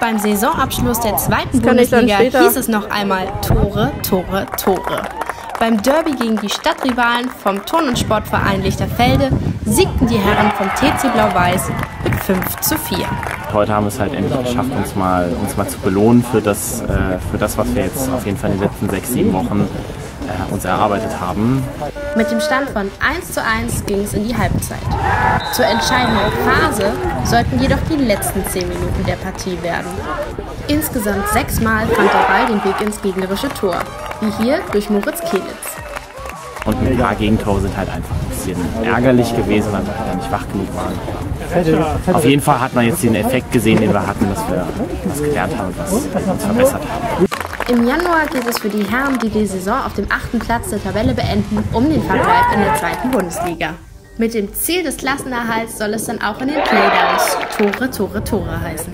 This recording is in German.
beim Saisonabschluss der zweiten Bundesliga hieß es noch einmal Tore, Tore, Tore. Beim Derby gegen die Stadtrivalen vom Turn- und Sportverein Lichterfelde siegten die Herren vom TC Blau-Weiß mit 5 zu 4. Heute haben wir es halt endlich geschafft, uns mal, uns mal zu belohnen für das, äh, für das, was wir jetzt auf jeden Fall in den letzten sechs, sieben Wochen äh, uns erarbeitet haben. Mit dem Stand von 1 zu 1 ging es in die Halbzeit. Zur entscheidenden Phase sollten jedoch die letzten 10 Minuten der Partie werden. Insgesamt sechsmal fand der Ball den Weg ins gegnerische Tor, wie hier durch Moritz Kehlitz. Und ein paar Gegentore sind halt einfach ein bisschen ärgerlich gewesen, weil wir halt nicht wach genug waren. Auf jeden Fall hat man jetzt den Effekt gesehen, den wir hatten, dass wir was gelernt haben, was uns verbessert haben. Im Januar geht es für die Herren, die die Saison auf dem achten Platz der Tabelle beenden, um den Verbleib in der zweiten Bundesliga. Mit dem Ziel des Klassenerhalts soll es dann auch in den Playdowns Tore, Tore, Tore heißen.